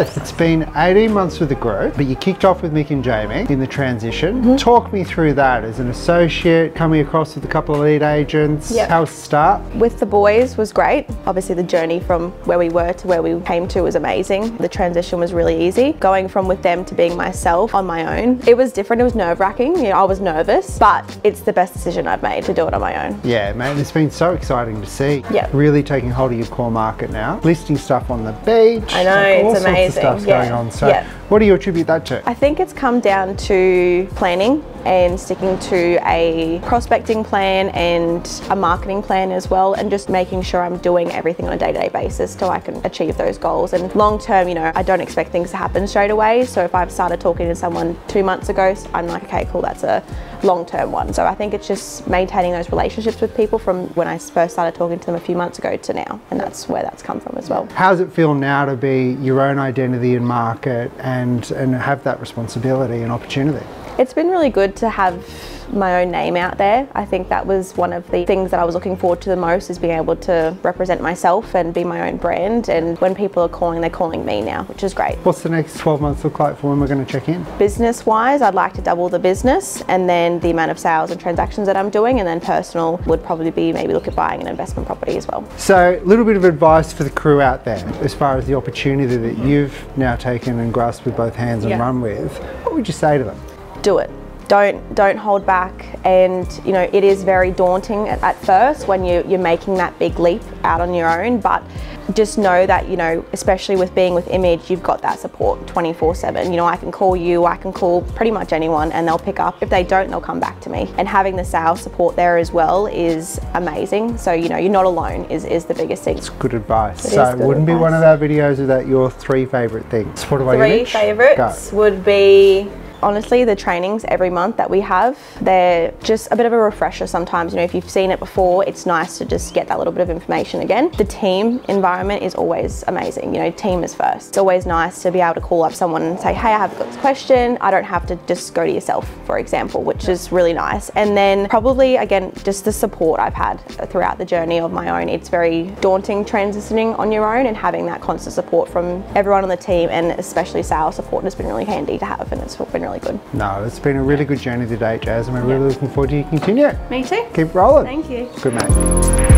Jazz, it's been 18 months with the group, but you kicked off with Mick and Jamie in the transition. Mm -hmm. Talk me through that as an associate, coming across with a couple of lead agents. Yep. How was start? With the boys was great. Obviously the journey from where we were to where we came to was amazing. The transition was really easy. Going from with them to being myself on my own, it was different. It was nerve wracking. You know, I was nervous, but it's the best decision I've made to do it on my own. Yeah, man, it's been so exciting to see. Yeah. Really taking hold of your core market now. Listing stuff on the beach. I know, like it's amazing. Stuff's yeah. going on. So yeah. What do you attribute that to? I think it's come down to planning and sticking to a prospecting plan and a marketing plan as well and just making sure I'm doing everything on a day-to-day -day basis so I can achieve those goals and long term you know I don't expect things to happen straight away so if I've started talking to someone two months ago I'm like okay cool that's a long-term one so I think it's just maintaining those relationships with people from when I first started talking to them a few months ago to now and that's where that's come from as well. How does it feel now to be your own identity and market and and have that responsibility and opportunity? It's been really good to have my own name out there. I think that was one of the things that I was looking forward to the most is being able to represent myself and be my own brand and when people are calling, they're calling me now, which is great. What's the next 12 months look like for when we're going to check in? Business wise, I'd like to double the business and then the amount of sales and transactions that I'm doing and then personal would probably be maybe look at buying an investment property as well. So a little bit of advice for the crew out there as far as the opportunity that you've now taken and grasped with both hands and yeah. run with, what would you say to them? Do it. Don't, don't hold back. And you know it is very daunting at, at first when you, you're making that big leap out on your own but just know that you know especially with being with image you've got that support 24 7 you know I can call you I can call pretty much anyone and they'll pick up. If they don't they'll come back to me. And having the sales support there as well is amazing. So you know you're not alone is, is the biggest thing. It's good advice. It so wouldn't advice. be one of our videos without your three favorite things. What about three favorites Go. would be Honestly, the trainings every month that we have, they're just a bit of a refresher sometimes. You know, if you've seen it before, it's nice to just get that little bit of information again. The team environment is always amazing. You know, team is first. It's always nice to be able to call up someone and say, hey, I have got this question. I don't have to just go to yourself, for example, which is really nice. And then probably, again, just the support I've had throughout the journey of my own. It's very daunting transitioning on your own and having that constant support from everyone on the team and especially sales support has been really handy to have and it's been really really good. No, it's been a really good journey today, Jazz, and we're really looking forward to you continue. Me too. Keep rolling. Thank you. Good, mate.